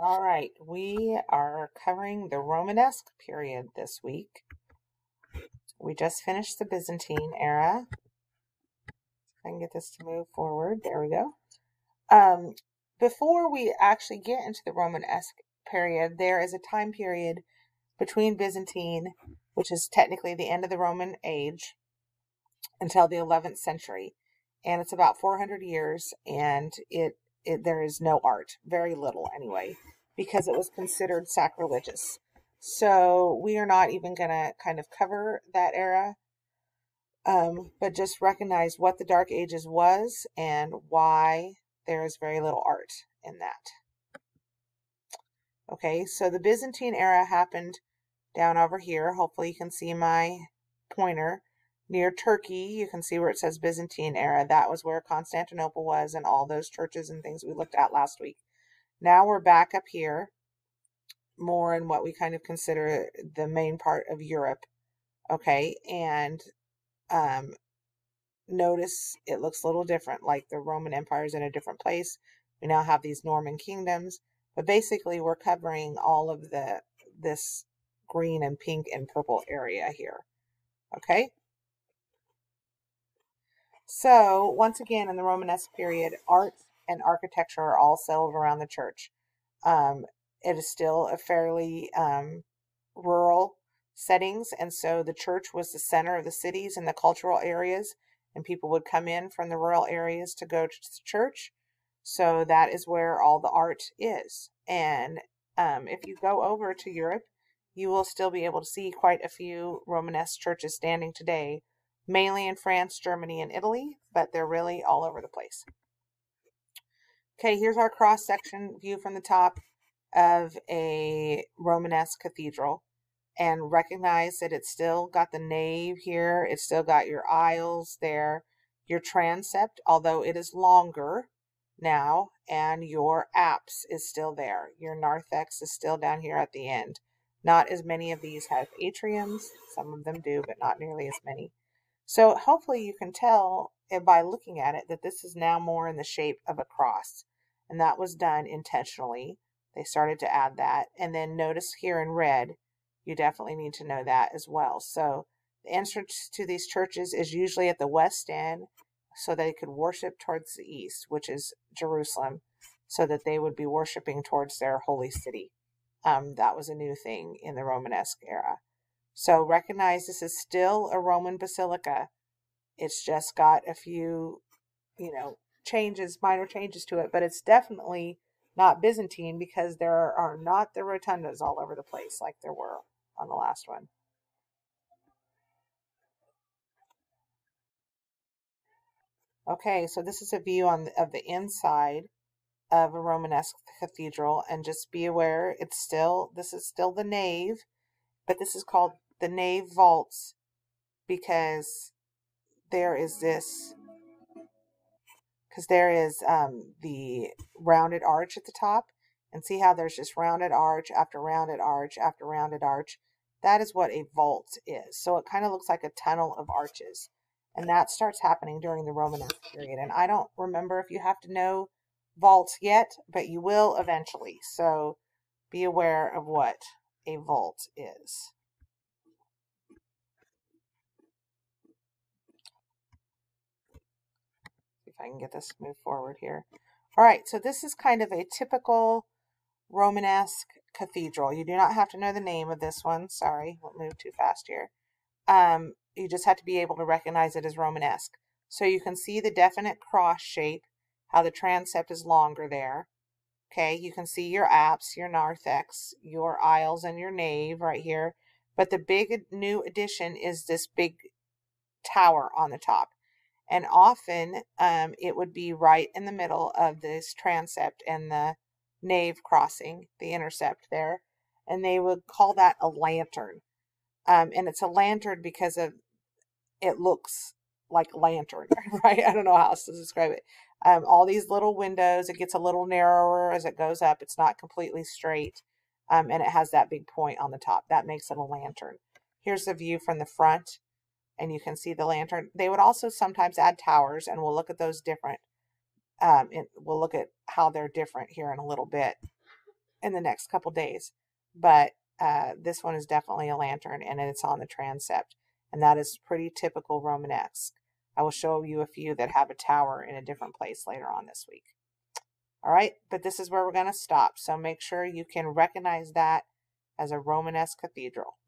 All right, we are covering the Romanesque period this week. We just finished the Byzantine era. I can get this to move forward. There we go. Um, before we actually get into the Romanesque period, there is a time period between Byzantine, which is technically the end of the Roman age, until the 11th century. And it's about 400 years, and it, it there is no art, very little anyway, because it was considered sacrilegious. So we are not even going to kind of cover that era, um, but just recognize what the Dark Ages was and why there is very little art in that. Okay, so the Byzantine era happened down over here. Hopefully you can see my pointer. Near Turkey, you can see where it says Byzantine era. That was where Constantinople was and all those churches and things we looked at last week. Now we're back up here, more in what we kind of consider the main part of Europe. Okay, and um, notice it looks a little different, like the Roman Empire is in a different place. We now have these Norman kingdoms, but basically we're covering all of the this green and pink and purple area here. Okay. So once again, in the Romanesque period, art and architecture are all settled around the church. Um, it is still a fairly um, rural settings, and so the church was the center of the cities and the cultural areas, and people would come in from the rural areas to go to the church. So that is where all the art is. And um, if you go over to Europe, you will still be able to see quite a few Romanesque churches standing today, mainly in France, Germany, and Italy, but they're really all over the place. Okay, here's our cross section view from the top of a Romanesque cathedral. And recognize that it's still got the nave here, it's still got your aisles there, your transept, although it is longer now, and your apse is still there. Your narthex is still down here at the end. Not as many of these have atriums. Some of them do, but not nearly as many. So hopefully you can tell by looking at it that this is now more in the shape of a cross. And that was done intentionally. They started to add that. And then notice here in red, you definitely need to know that as well. So the entrance to these churches is usually at the west end so they could worship towards the east, which is Jerusalem, so that they would be worshiping towards their holy city. Um, that was a new thing in the Romanesque era. So recognize this is still a Roman basilica. It's just got a few, you know, changes, minor changes to it, but it's definitely not Byzantine because there are not the rotundas all over the place like there were on the last one. Okay, so this is a view on the, of the inside of a Romanesque cathedral and just be aware it's still this is still the nave but this is called the nave vaults because there is this because there is um, the rounded arch at the top and see how there's just rounded arch after rounded arch after rounded arch that is what a vault is so it kind of looks like a tunnel of arches and that starts happening during the Romanesque period and I don't remember if you have to know vaults yet, but you will eventually. So be aware of what a vault is. I can get this to move forward here. All right, so this is kind of a typical Romanesque cathedral. You do not have to know the name of this one. Sorry, won't move too fast here. Um, you just have to be able to recognize it as Romanesque. So you can see the definite cross shape how the transept is longer there. Okay, you can see your apse, your narthex, your aisles, and your nave right here. But the big new addition is this big tower on the top. And often um, it would be right in the middle of this transept and the nave crossing, the intercept there. And they would call that a lantern. Um, and it's a lantern because of it looks like lantern, right? I don't know how else to describe it um, all these little windows. It gets a little narrower as it goes up. It's not completely straight. Um, and it has that big point on the top. That makes it a lantern. Here's the view from the front, and you can see the lantern. They would also sometimes add towers, and we'll look at those different. Um, and we'll look at how they're different here in a little bit. in the next couple days. But uh, this one is definitely a lantern and it's on the transept. And that is pretty typical Romanesque. I will show you a few that have a tower in a different place later on this week. All right, but this is where we're going to stop. So make sure you can recognize that as a Romanesque cathedral.